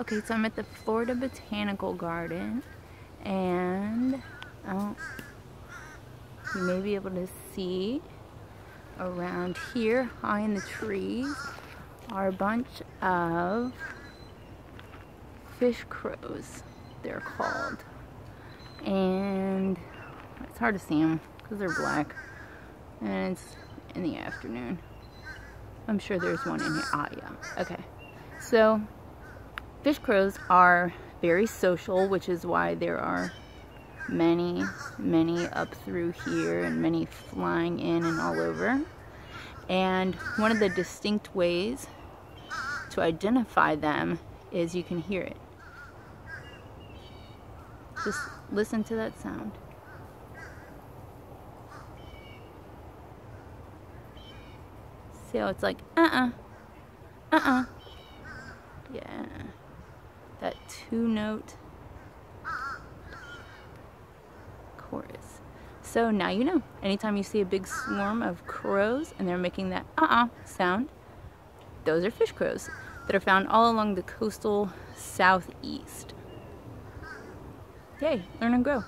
Okay, so I'm at the Florida Botanical Garden and oh, you may be able to see around here high in the trees are a bunch of fish crows they're called. And it's hard to see them because they're black and it's in the afternoon. I'm sure there's one in here. Ah yeah. Okay. So Fish crows are very social, which is why there are many, many up through here and many flying in and all over. And one of the distinct ways to identify them is you can hear it. Just listen to that sound. See how it's like, uh-uh, uh-uh. That two note chorus. So now you know. Anytime you see a big swarm of crows and they're making that uh-uh sound, those are fish crows that are found all along the coastal southeast. Yay, learn and grow.